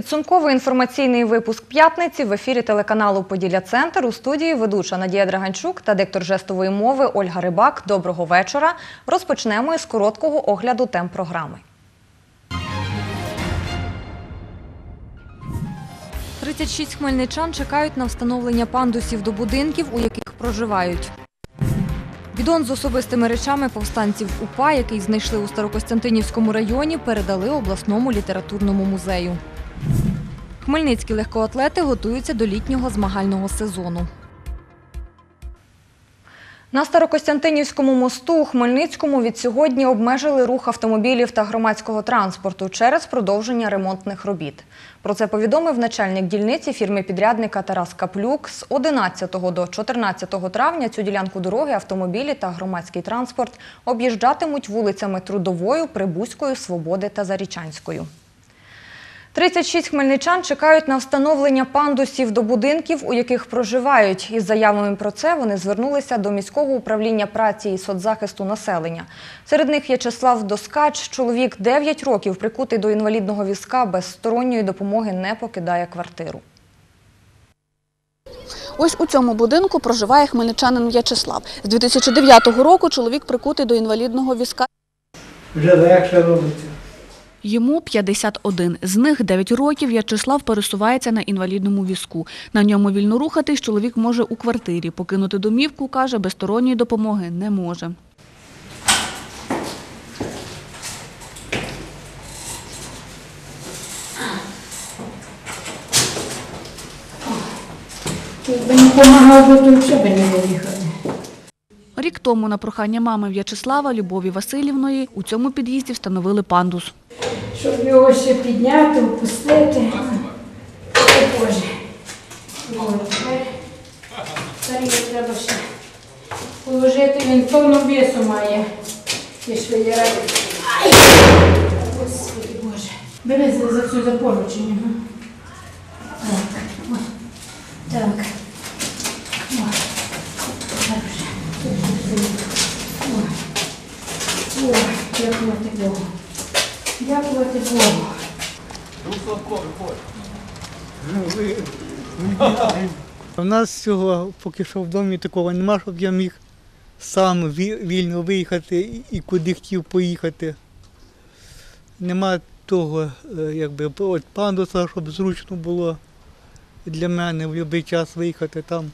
Підсумковий інформаційний випуск п'ятниці в ефірі телеканалу Поділля Центр у студії ведуча Надія Драганчук та диктор жестової мови Ольга Рибак. Доброго вечора. Розпочнемо із короткого огляду тем програми. 36 хмельничан чекають на встановлення пандусів до будинків, у яких проживають. Бідон з особистими речами повстанців УПА, який знайшли у Старокостянтинівському районі, передали обласному літературному музею. Хмельницькі легкоатлети готуються до літнього змагального сезону. На Старокостянтинівському мосту у Хмельницькому від сьогодні обмежили рух автомобілів та громадського транспорту через продовження ремонтних робіт. Про це повідомив начальник дільниці фірми-підрядника Тарас Каплюк. З 11 до 14 травня цю ділянку дороги автомобілі та громадський транспорт об'їжджатимуть вулицями Трудовою, Прибузькою, Свободи та Зарічанською. 36 хмельничан чекають на встановлення пандусів до будинків, у яких проживають. Із заявами про це вони звернулися до міського управління праці і соцзахисту населення. Серед них В'ячеслав Доскач, чоловік 9 років, прикутий до інвалідного візка, без сторонньої допомоги не покидає квартиру. Ось у цьому будинку проживає хмельничанин В'ячеслав. З 2009 року чоловік прикутий до інвалідного візка. вже легше робиться. Йому 51. З них 9 років В'ячеслав пересувається на інвалідному візку. На ньому вільно рухатись чоловік може у квартирі. Покинути домівку, каже, без сторонньої допомоги не може. Якби не допомагав, то взагалі не виїхали. Рік тому на прохання мами В'ячеслава Любові Васильівної у цьому під'їзді встановили пандус. Щоб його ще підняти, опустити. Ой, Боже. Тепер треба ще положити, він повну весу має. Ті швеєра. Ай! Господи Боже. Бери за, цю запоручення. Так, так. Богу. Дякувати Богу. У нас цього поки що в домі такого нема, щоб я міг сам вільно виїхати і- і куди хотів поїхати. Нема того, е, якби от пандуса, щоб зручно було для мене в будь-який час виїхати там.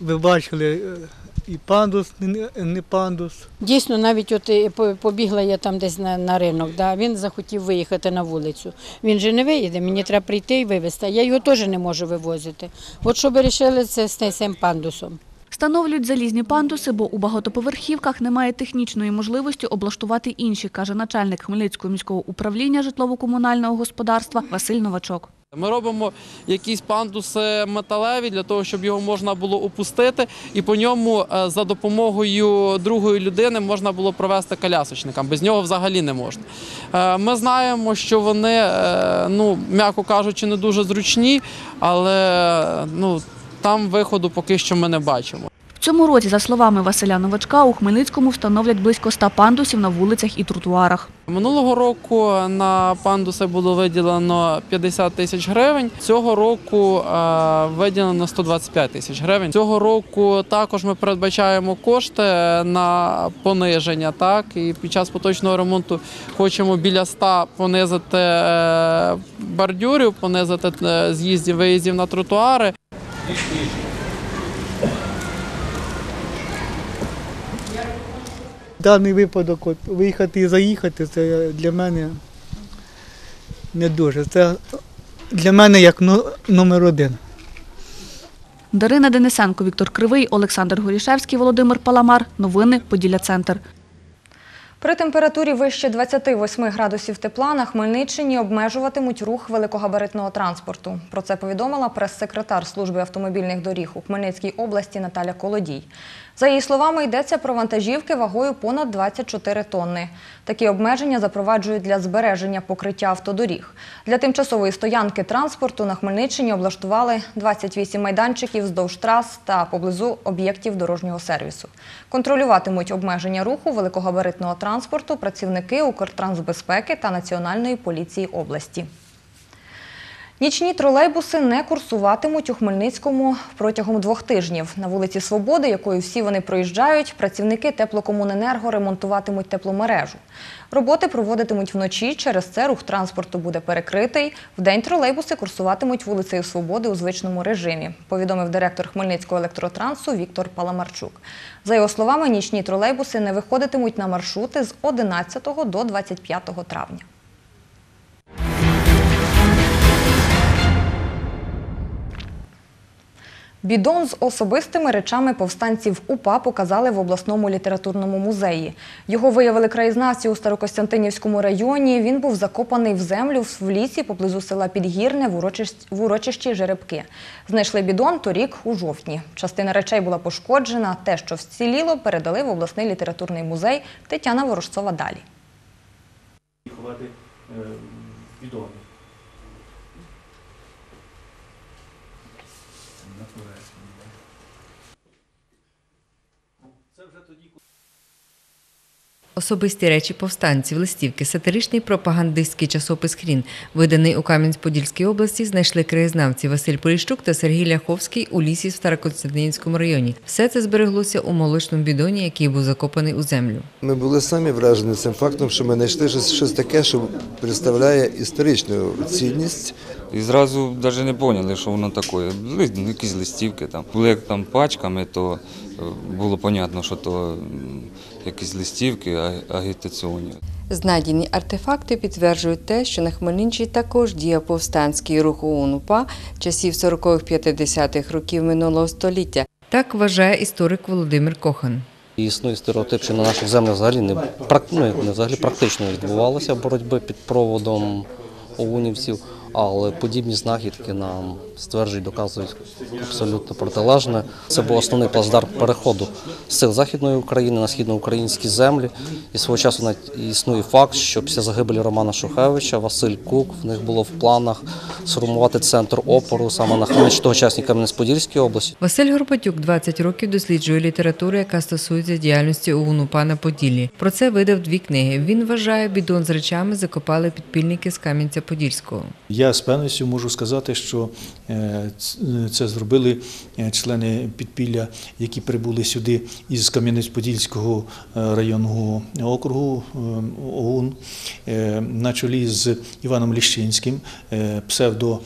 Ви бачили е, і пандус, не- пандус. Дійсно, навіть от е, побігла я там десь на, на ринок, да, він захотів виїхати на вулицю. Він же не виїде, мені треба прийти і вивезти, я його теж не можу вивозити. От що вирішили це з цим пандусом. Встановлюють залізні пандуси, бо у багатоповерхівках немає технічної можливості облаштувати інші, каже начальник Хмельницького міського управління житлово-комунального господарства Василь Новачок. Ми робимо якісь пандуси металеві для того, щоб його можна було опустити, і по ньому е, за допомогою другої людини можна було провести колясочникам. Без нього взагалі не можна. Е, Ми знаємо, що вони, е, ну м'яко кажучи, не дуже зручні, але ну там виходу поки що ми не бачимо. В цьому році, за словами Василя Новачка, у Хмельницькому встановлять близько 100 пандусів на вулицях і тротуарах. Минулого року на пандуси було виділено 50 тисяч гривень. Цього року е, виділено 125 тисяч гривень. Цього року також ми передбачаємо кошти на пониження. Так і під час поточного ремонту хочемо біля 100 понизити е, бордюрів, понизити е, з'їздів, виїздів на тротуари. Даний випадок, от, виїхати і заїхати, це для мене не дуже. Це для мене як номер один. Дарина Денисенко, Віктор Кривий, Олександр Горішевський, Володимир Паламар. Новини Поділля Центр. При температурі вище 28 градусів тепла на Хмельниччині обмежуватимуть рух великогабаритного транспорту. Про це повідомила прес-секретар служби автомобільних доріг у Хмельницькій області Наталя Колодій. За її словами, йдеться про вантажівки вагою понад 24 тонни. Такі обмеження запроваджують для збереження покриття автодоріг. Для тимчасової стоянки транспорту на Хмельниччині облаштували 28 майданчиків вздовж трас та поблизу об'єктів дорожнього сервісу. Контролюватимуть обмеження руху великогабаритного транспорту працівники Укртрансбезпеки та Національної поліції області. Нічні тролейбуси не курсуватимуть у Хмельницькому протягом двох тижнів. На вулиці Свободи, якою всі вони проїжджають, працівники теплокомуненерго ремонтуватимуть тепломережу. Роботи проводитимуть вночі, через це рух транспорту буде перекритий. Вдень тролейбуси курсуватимуть вулицею Свободи у звичному режимі, повідомив директор Хмельницького електротрансу Віктор Паламарчук. За його словами, нічні тролейбуси не виходитимуть на маршрути з 11 до 25 травня. Бідон з особистими речами повстанців УПА показали в обласному літературному музеї. Його виявили краєзнавці у Старокостянтинівському районі. Він був закопаний в землю в лісі поблизу села Підгірне в урочищі Жеребки. Знайшли бідон торік у жовтні. Частина речей була пошкоджена. Те, що вціліло, передали в обласний літературний музей. Тетяна Ворожцова далі. ховати е, відомі. Особисті речі повстанців, листівки, сатиричний пропагандистський часопис Хрін, виданий у Кам'янець-Подільській області, знайшли краєзнавці Василь Поліщук та Сергій Ляховський у лісі в Старокостянтинівському районі. Все це збереглося у молочному бідоні, який був закопаний у землю. Ми були самі вражені цим фактом, що ми знайшли щось таке, що представляє історичну цінність. І зразу навіть не поняли, що воно таке. Ну, Якісь листівки там. Були як там пачками, то е, було зрозуміло, що то якісь листівки агітаційні. Знайдені артефакти підтверджують те, що на Хмельниччині також діяв повстанський рух ОУН-УПА часів 40-50-х років минулого століття. Так вважає історик Володимир Кохан. Існує стереотип, що на наших землях взагалі не, ну, не взагалі практично відбувалося боротьби під проводом оунівців, але подібні знахідки нам стверджують, доказують абсолютно протилежне. Це був основний плацдарм переходу сил Західної України на східноукраїнські землі. І свого часу навіть існує факт, що після загибелі Романа Шухевича Василь Кук в них було в планах сформувати центр опору саме на Хмельниччині, тогочасній Кам'янець-Подільській області. Василь Горбатюк 20 років досліджує літературу, яка стосується діяльності ОУН-УПА на Поділлі. Про це видав дві книги. Він вважає, бідон з речами закопали підпільники з Кам'янця-Подільського. Я з певністю можу сказати, що е, це зробили е, члени підпілля, які прибули сюди із Кам'янець-Подільського е, районного округу ОУН на чолі з Іваном Ліщинським, псевдо.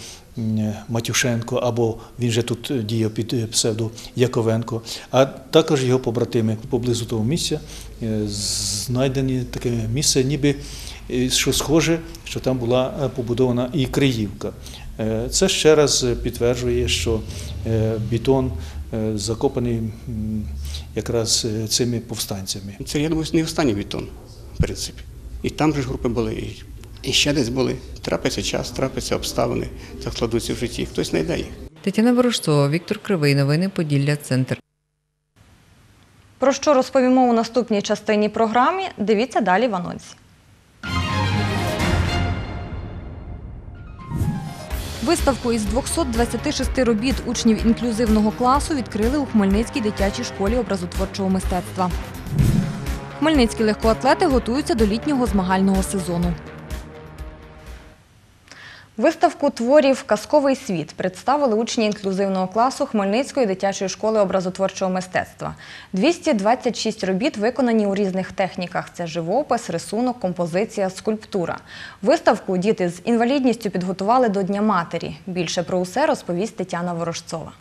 Матюшенко, або він же тут діяв під псевдо Яковенко, а також його побратими поблизу того місця знайдені таке місце, ніби що схоже, що там була е, побудована і Криївка. Е, Це ще раз підтверджує, що е, бетон е, закопаний якраз е, цими повстанцями. Це, я думаю, не останній бетон, в принципі. І там же ж групи були, і, і ще десь були. Трапиться час, трапиться обставини, закладуться в житті. Хтось знайде їх. Тетяна Ворожцова, Віктор Кривий. Новини Поділля. Центр. Про що розповімо у наступній частині програми, дивіться далі в анонсі. Виставку із 226 робіт учнів інклюзивного класу відкрили у Хмельницькій дитячій школі образотворчого мистецтва. Хмельницькі легкоатлети готуються до літнього змагального сезону. Виставку творів Казковий світ представили учні інклюзивного класу Хмельницької дитячої школи образотворчого мистецтва. 226 робіт виконані у різних техніках: це живопис, рисунок, композиція, скульптура. Виставку діти з інвалідністю підготували до Дня матері. Більше про усе розповість Тетяна Ворожцова.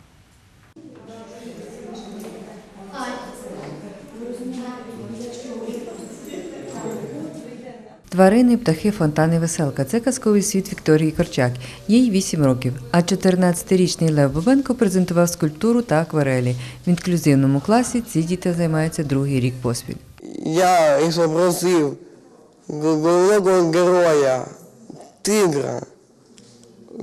Тварини, птахи, фонтани, веселка. Це казковий світ Вікторії Корчак. Їй 8 років. А 14-річний Лев Бабенко презентував скульптуру та акварелі. В інклюзивному класі ці діти займаються другий рік поспіль. Я зобразив головного героя, тигра.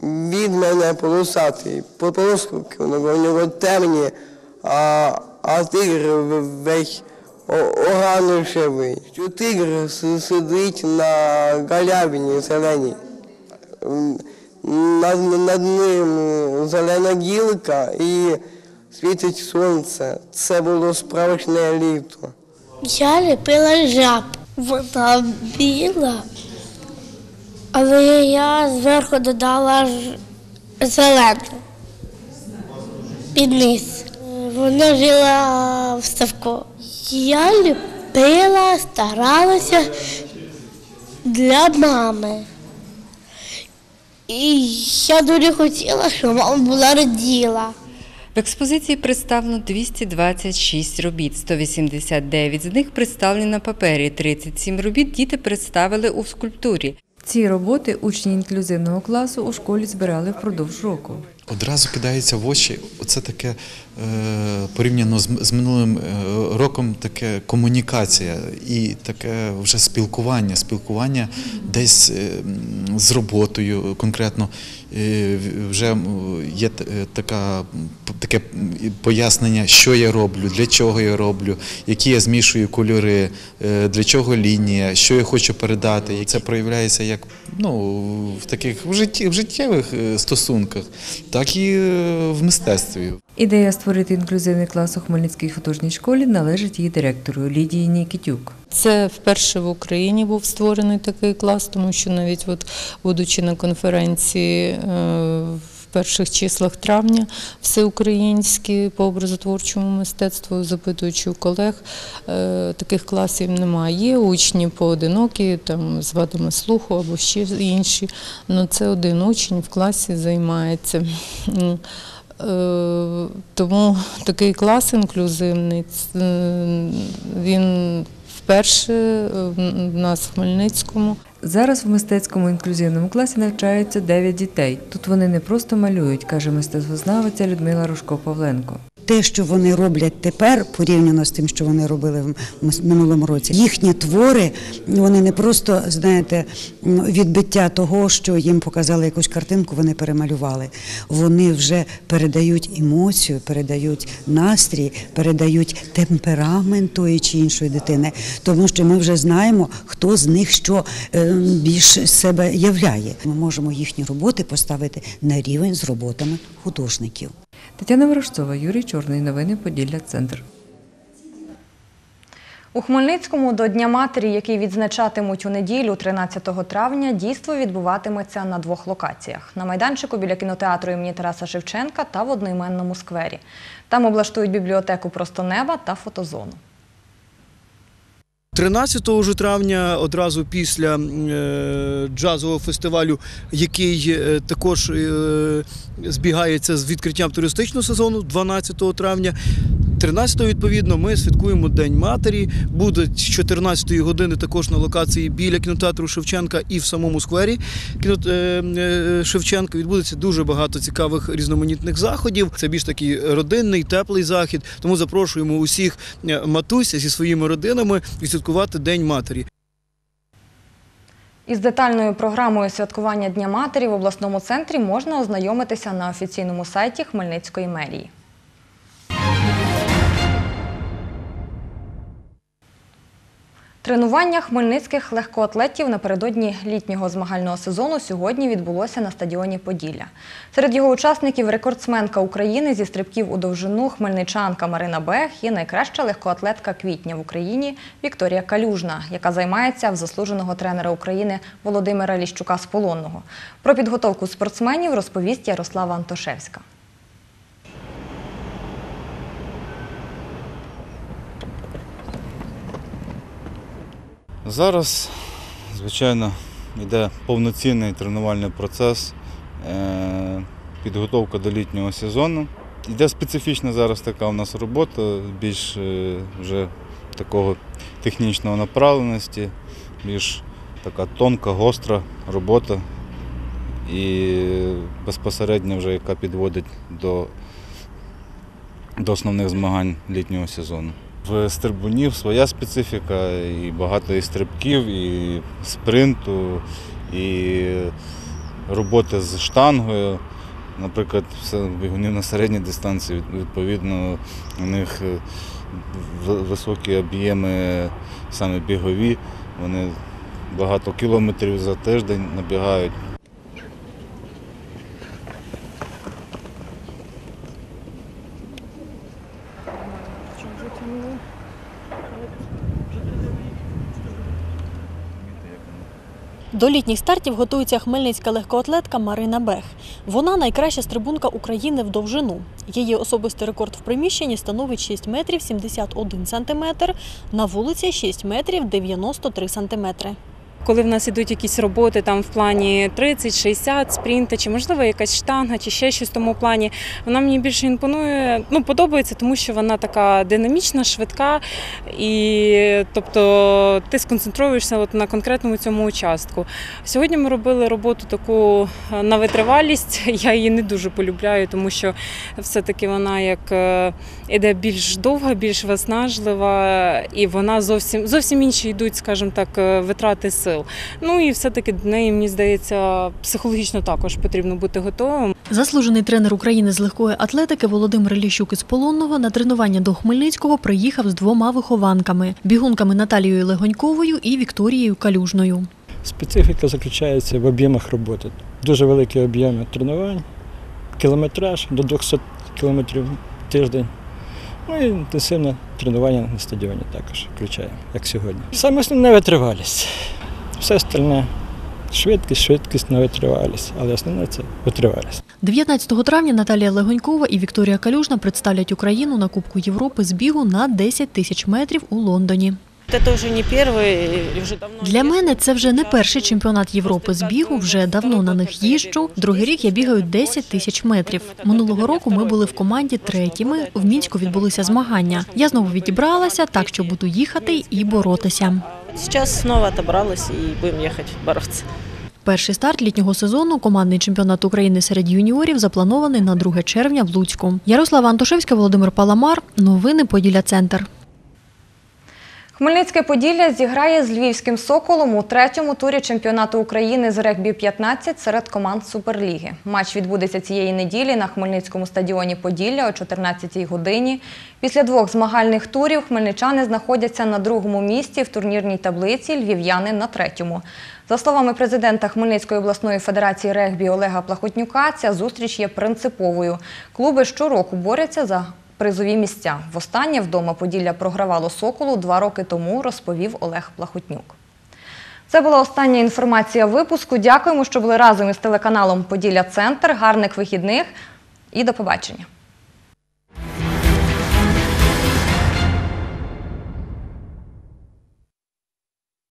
Він мене полосатий, полоски, у нього темні, а, а тигр весь оранжевий. Що Тигр сидить на галявині зеленій. Над, над ним зелена гілка і світить сонце. Це було справжнє літо. Я ліпила жаб. Вона біла. Але я зверху додала ж Зелене. Під низ. Вона жила в ставку. Я ліпила, старалася для мами. І я дуже хотіла, щоб мама була раділа. В експозиції представлено 226 робіт, 189 з них представлені на папері, 37 робіт діти представили у скульптурі. Ці роботи учні інклюзивного класу у школі збирали впродовж року. Одразу кидається в очі. Оце таке е, порівняно з, минулим е, роком, таке комунікація і таке вже спілкування. Спілкування десь е, з роботою конкретно. Вже є е, така, таке пояснення, що я роблю, для чого я роблю, які я змішую кольори, е, для чого лінія, що я хочу передати. І це проявляється як ну, в таких в, життєвих е, стосунках, так і в мистецтві. Ідея створити інклюзивний клас у Хмельницькій художній школі належить її директору Лідії Нікітюк. Це вперше в Україні був створений такий клас, тому що навіть от, будучи на конференції е, в перших числах травня всеукраїнські по образотворчому мистецтву, запитуючи у колег, е, таких класів немає. Є учні поодинокі, там з вадами слуху або ще інші. але це один учень в класі займається. Е, Тому такий клас інклюзивний, е, він вперше е, в нас в Хмельницькому. Зараз в мистецькому інклюзивному класі навчаються 9 дітей. Тут вони не просто малюють, каже мистецтвознавиця Людмила Рушко-Павленко. Те, що вони роблять тепер, порівняно з тим, що вони робили в минулому році, їхні твори, вони не просто, знаєте, відбиття того, що їм показали якусь картинку, вони перемалювали. Вони вже передають емоцію, передають настрій, передають темперамент тої чи іншої дитини, тому що ми вже знаємо, хто з них що е, більш себе являє. Ми можемо їхні роботи поставити на рівень з роботами художників. Тетяна Ворожцова, Юрій Чорний. Новини Поділля Центр. У Хмельницькому до Дня матері, який відзначатимуть у неділю, 13 травня, дійство відбуватиметься на двох локаціях: на майданчику біля кінотеатру імені Тараса Шевченка та в одноіменному сквері. Там облаштують бібліотеку просто неба та фотозону. 13 же травня, одразу після е, джазового фестивалю, який е, також е, збігається з відкриттям туристичного сезону 12 травня. 13 відповідно ми святкуємо День матері. Буде з 14 години також на локації біля кінотеатру Шевченка і в самому сквері е, е, Шевченка. Відбудеться дуже багато цікавих різноманітних заходів. Це більш такий родинний, теплий захід. Тому запрошуємо усіх е, матусь зі своїми родинами відсвяткувати День матері. Із детальною програмою святкування Дня матері в обласному центрі можна ознайомитися на офіційному сайті Хмельницької мерії. Тренування хмельницьких легкоатлетів напередодні літнього змагального сезону сьогодні відбулося на стадіоні Поділля. Серед його учасників рекордсменка України зі стрибків у довжину хмельничанка Марина Бех і найкраща легкоатлетка квітня в Україні Вікторія Калюжна, яка займається в заслуженого тренера України Володимира Ліщука з Полонного. Про підготовку спортсменів розповість Ярослава Антошевська. Зараз, звичайно, йде повноцінний тренувальний процес, е, підготовка до літнього сезону. Йде специфічна зараз така у нас робота, більш е, вже такого технічного направленості, більш така тонка, гостра робота і безпосередньо вже яка підводить до, до основних змагань літнього сезону. В стрибунів своя специфіка, і багато і стрибків, і спринту, і роботи з штангою. Наприклад, бігунів на середній дистанції, відповідно, у них е, високі об'єми саме бігові. Вони багато кілометрів за тиждень набігають. До літніх стартів готується хмельницька легкоатлетка Марина Бех. Вона найкраща стрибунка України в довжину. Її особистий рекорд в приміщенні становить 6 метрів 71 сантиметр, на вулиці 6 метрів 93 сантиметри. Коли в нас ідуть якісь роботи там в плані 30-60 спринти, чи можливо якась штанга, чи ще щось в тому плані, вона мені більше імпонує, ну подобається, тому що вона така динамічна, швидка, і тобто ти сконцентруєшся от на конкретному цьому участку. Сьогодні ми робили роботу таку е, на витривалість. Я її не дуже полюбляю, тому що все-таки вона як е, іде більш довга, більш виснажлива, і вона зовсім зовсім інші йдуть, скажімо так, е, витрати сил. Ну і все-таки до неї, мені здається, психологічно також потрібно бути готовим. Заслужений тренер України з легкої атлетики Володимир Ліщук із Полонного на тренування до Хмельницького приїхав з двома вихованками – бігунками Наталією Легоньковою і Вікторією Калюжною. Специфіка заключається в об'ємах роботи. Дуже великі об'єми тренувань, кілометраж до 200 кілометрів в тиждень. Ну і інтенсивне тренування на стадіоні також включає, як сьогодні. Саме основне витривалість. Все остальне швидкість, швидкість на витривалість, але основне це витривалість. 19 травня Наталія Легонькова і Вікторія Калюжна представлять Україну на Кубку Європи з бігу на 10 тисяч метрів у Лондоні. Це вже не перший, і вже давно. Для мене це вже не перший чемпіонат Європи з бігу. Вже давно на них їжджу. Другий рік я бігаю 10 тисяч метрів. Минулого року ми були в команді третіми. В мінську відбулися змагання. Я знову відібралася, так що буду їхати і боротися. Зараз знову отобралась і будемо їхати боротися. Перший старт літнього сезону командний чемпіонат України серед юніорів запланований на 2 червня в Луцьку. Ярослава Антошевська, Володимир Паламар. Новини Поділля Центр. Хмельницьке Поділля зіграє з львівським соколом у третьому турі чемпіонату України з регбі-15 серед команд Суперліги. Матч відбудеться цієї неділі на Хмельницькому стадіоні Поділля о 14-й годині. Після двох змагальних турів хмельничани знаходяться на другому місці в турнірній таблиці, львів'яни на третьому. За словами президента Хмельницької обласної федерації регбі Олега Плахотнюка, ця зустріч є принциповою. Клуби щороку борються за призові місця. Востаннє вдома Поділля програвало Соколу два роки тому, розповів Олег Плахотнюк. Це була остання інформація випуску. Дякуємо, що були разом із телеканалом Поділля Центр. Гарних вихідних і до побачення.